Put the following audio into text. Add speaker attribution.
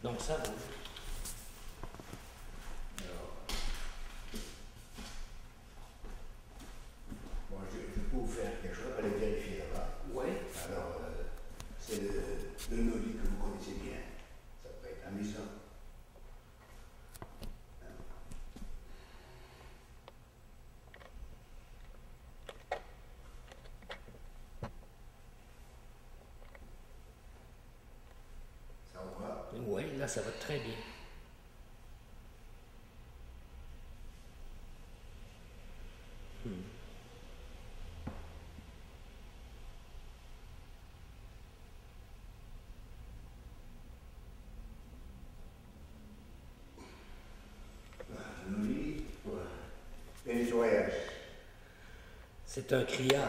Speaker 1: Donc ça bouge.
Speaker 2: Alors, bon, je, je peux vous faire quelque chose, allez vérifier là-bas.
Speaker 1: Oui.
Speaker 2: Alors, euh, c'est le, le que vous connaissez bien. Ça peut être amusant. Ça vous
Speaker 1: Oui, là, ça va très bien. Hmm.
Speaker 2: Nettoyage.
Speaker 1: C'est un criard.